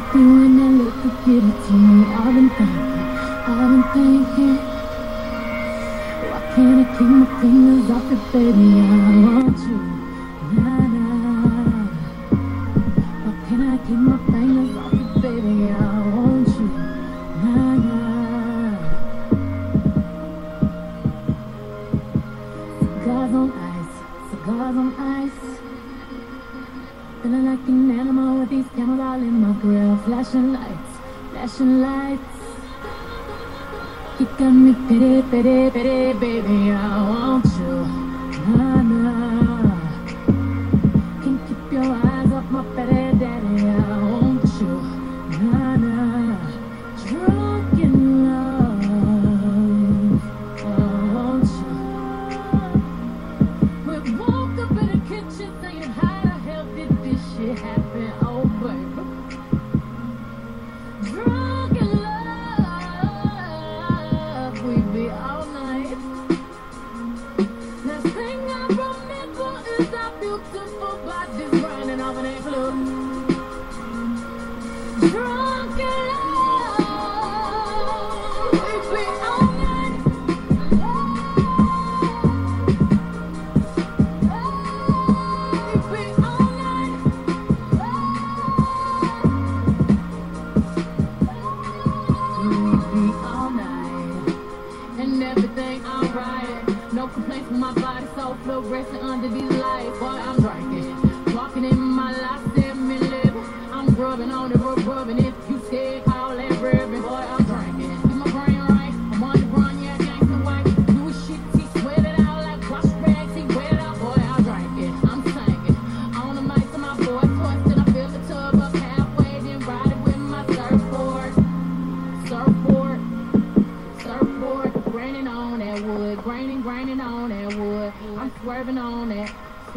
creepy when I look at you. to you, I've been thinking, I've been thinking. Why can't I keep my fingers off it, baby? I want you. Camel all in my grill, flashing lights, flashing lights. You got me pity, pity, pity, baby, I want you. control.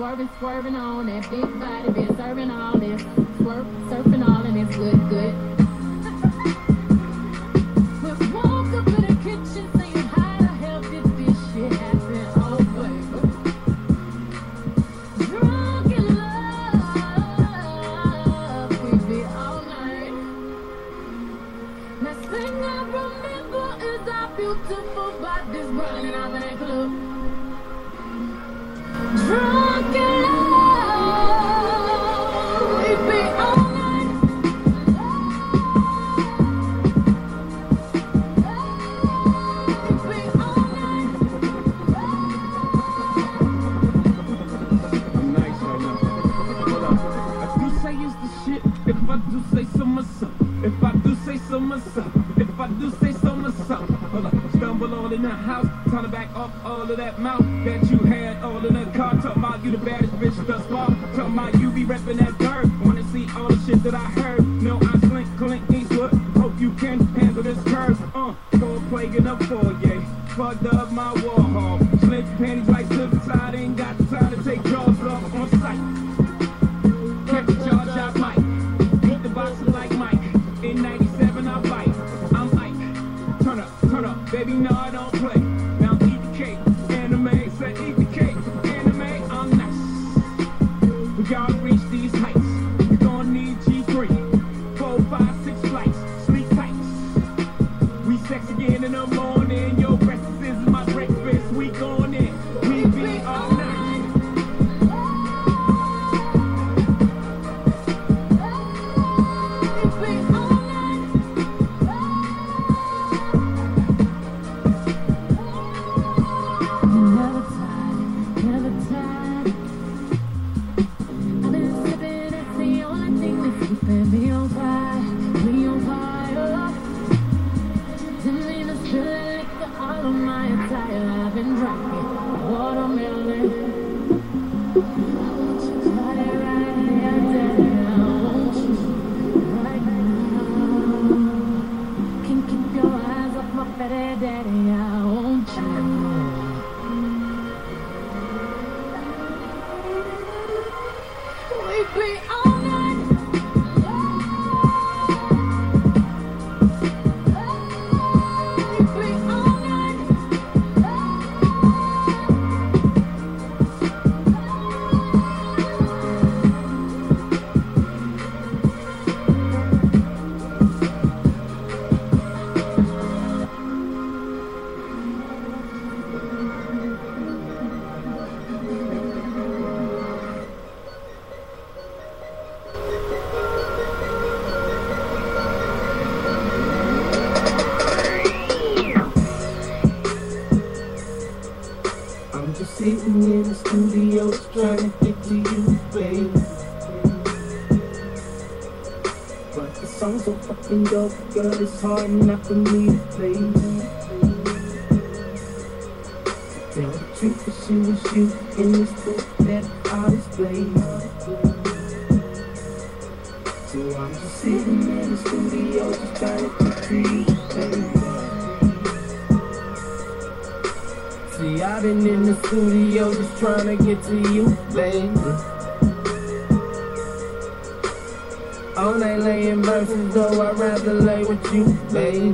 swerving, swerving on that big body, been serving all this, swerp, surfing all and it's good, good. that you had all in the car. Talking about you the baddest bitch thus far. Talking about you be reppin' that dirt. Wanna see all the shit that I heard. daddy out. The song's so fucking dope, girl, it's hard enough for me to play. Tell the truth, it's you, it's you in this book that I display. So I'm just sitting in the studio just trying to you, baby. See, I've been in the studio just trying to get to you, baby. All night laying verses, though I'd rather lay with you, baby.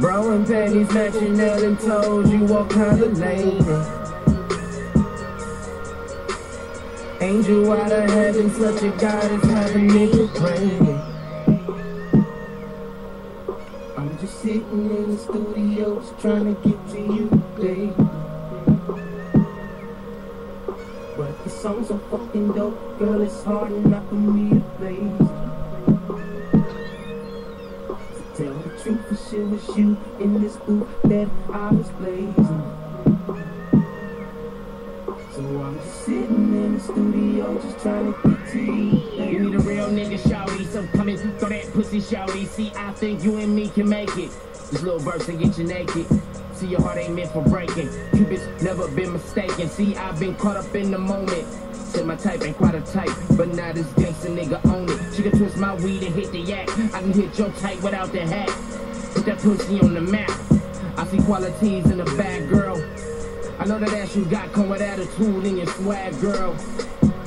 Bro and panties matching head and toes, you what kind of lady. Angel out of heaven, such a goddess, have a nigga praying. I'm just sitting in the studio, just trying to get to you, baby. Song's so fucking dope, girl, it's hard enough for me to play. To tell the truth, for sure was you in this booth that I was blazing. So I'm just sitting in the studio, just trying to get to you, You need a real nigga, shouty. So come and throw that pussy, shouty. See, I think you and me can make it. This little verse can get you naked. See, your heart ain't meant for breaking. You bitch never been mistaken. See, I've been caught up in the moment. Said my type ain't quite a type, but now this gangsta nigga own it. She can twist my weed and hit the yak. I can hit your type without the hat. Put that pussy on the map. I see qualities in a bad girl. I know that ass you got come with attitude in your swag, girl.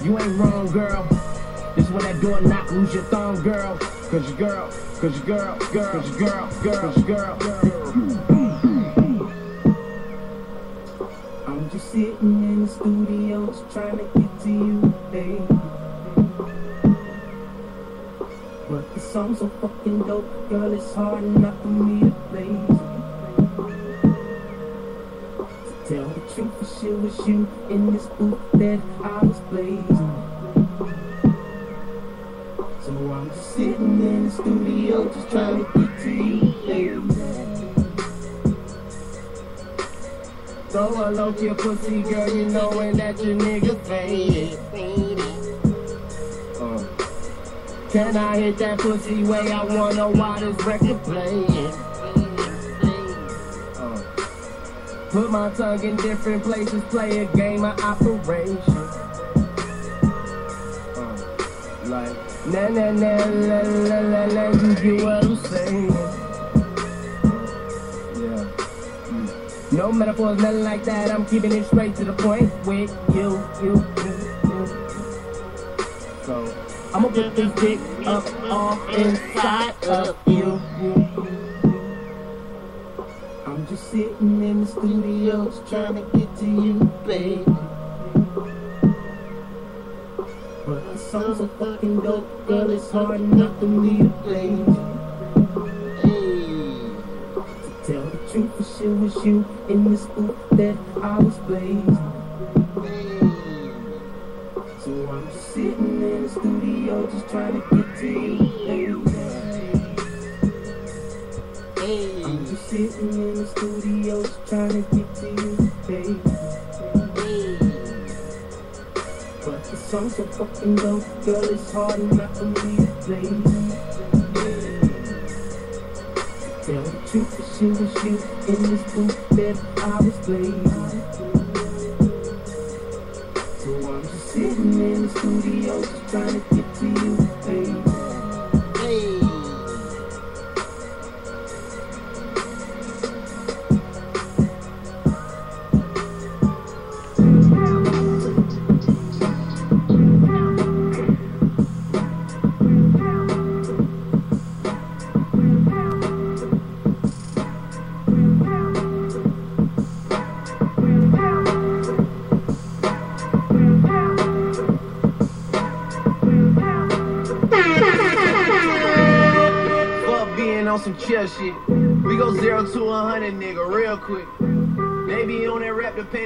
You ain't wrong, girl. This when that door knock, lose your thumb, girl. Cause your girl, cause your girl, girl, cause your girl, girl, cause your girl, girl. Sitting in the studio, just trying to get to you, baby. But the song's so fucking dope, girl, it's hard enough for me to play. To tell the truth, for sure was you in this booth that I was blazing. So I'm just sitting in the studio, just trying to A low your pussy, girl, you knowin' that your nigga faded. Uh. Can I hit that pussy way I wanna while this record playing? Uh. Put my tongue in different places, play a game of operation. Uh. Like, na na na la la la la, you No metaphors, nothing like that. I'm keeping it straight to the point with you, you, you, you. So I'ma put this dick up all inside of you. I'm just sitting in the studio, trying to get to you, baby. But the song's so fucking dope, girl. It's hard enough for me to play. Truth, for sure was you in this booth that I was blazing. So I'm sitting in the studio, just trying to get to you, baby. I'm just sitting in the studio, just trying to get to you, baby. But the song's so fucking dope, girl, it's hard enough for me to play. Tell for sure was you in this booth that I was blazing. So I'm just sitting in the studio, just trying to get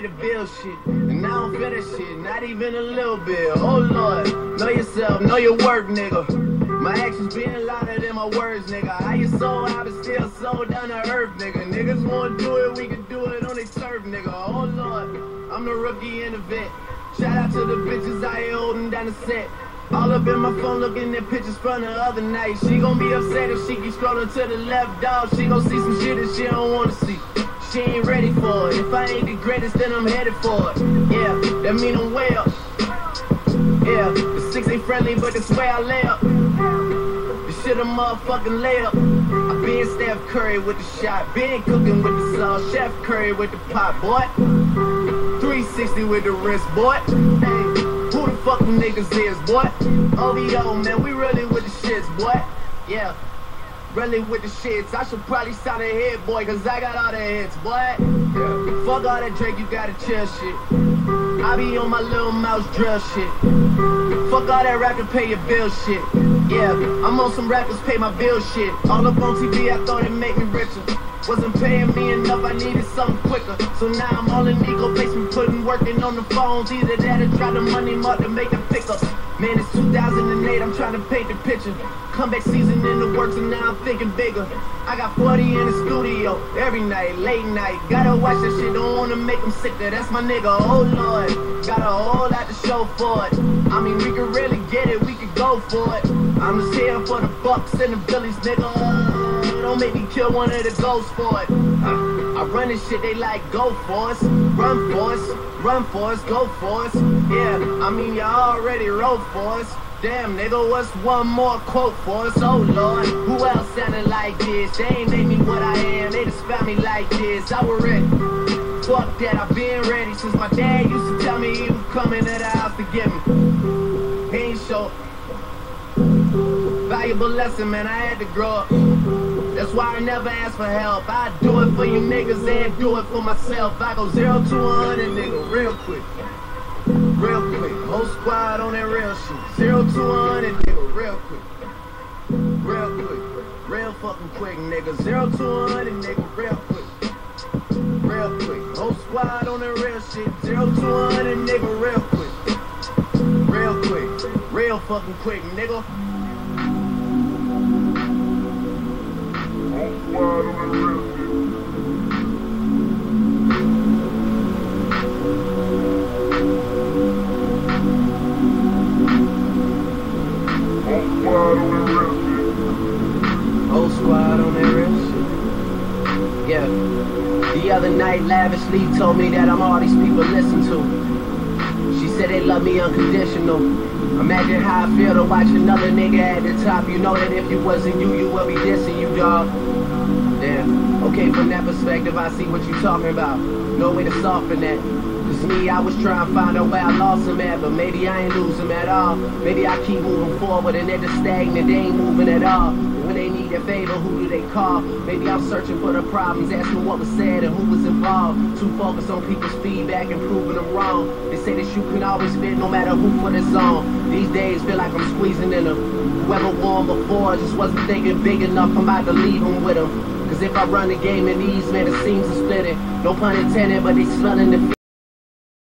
bill shit. And I don't feel that shit, not even a little bit. Oh lord, know yourself, know your work, nigga. My actions being louder than my words, nigga. I get so high, but still so down to earth, nigga. Niggas wanna do it, we can do it on their turf, nigga. Oh lord, I'm the rookie in the vet. Shout out to the bitches I ain't holding down the set. All up in my phone looking at pictures from the other night. She gon' be upset if she keep scrolling to the left, dog. She gon' see some shit that she don't wanna see. She ain't ready for it. If I ain't the greatest, then I'm headed for it. Yeah, that mean I'm well. Yeah, the six ain't friendly, but that's where I lay up. The shit a motherfucking lay up. I been Steph Curry with the shot, been cooking with the sauce, Chef Curry with the pot, boy. 360 with the wrist, boy. Hey, who the fuck them niggas is, boy? OVO, man, we really with the shits, boy. Yeah. Really with the shits. I should probably sign a hit, boy, cause I got all the hits, boy. Yeah. Fuck all that Drake, you gotta chill shit. I be on my Lil Mouse drill shit. Fuck all that rap to pay your bill shit. Yeah, I'm on some rappers pay my bill shit. All up on TV, I thought it made me richer. Wasn't paying me enough, I needed something quicker. So now I'm all in ego basement, putting working on the phones. Either that or try the money mark to make a pickup. Man, it's 2008, I'm trying to paint the picture. Comeback season in the works, and now I'm thinking bigger. I got 40 in the studio every night, late night. Gotta watch that shit, don't wanna make them sick. That's my nigga, oh lord. Got a whole lot to show for it. I mean, we can really get it, we can go for it. I'm just here for the Bucks and the Billies, nigga. Don't make me kill one of the ghosts for it. Uh, I run this shit, they like, go for us. Run for us, run for us, go for us. Yeah, I mean, y'all already wrote for us. Damn, nigga, what's one more quote for us? Oh, Lord, who else sounded like this? They ain't made me what I am, they just found me like this. I was ready. Fuck that, I've been ready since my dad used to tell me he was coming to the Valuable lesson, man, I had to grow up. That's why I never ask for help. I do it for you niggas and do it for myself. I go zero to 100, nigga, real quick. Real quick. Whole squad on that real shit. Zero to 100, nigga, real quick. Real quick. Real fucking quick, nigga. Zero to 100, nigga, real quick. Real quick. Whole squad on that real shit. Zero to 100, nigga, real quick. Real quick. Real fucking quick, nigga. Lavishly told me that I'm all these people listen to. She said they love me unconditional. Imagine how I feel to watch another nigga at the top. You know that if you wasn't you, you would be dissing you, dog. Okay, from that perspective, I see what you're talking about. No way to soften that. Cause me, I was trying to find out where I lost him at, but maybe I ain't lose him at all. Maybe I keep moving forward and they're just stagnant, they ain't moving at all. When they need a favor, who do they call? Maybe I'm searching for the problems, asking what was said and who was involved. Too focused on people's feedback and proving them wrong. They say that you can always fit no matter who put the on. These days feel like I'm squeezing in them. Whoever won before just wasn't thinking big enough, I'm about to leave them with them. If I run the game in these, man, the seams are splitting. No pun intended, but they smelling the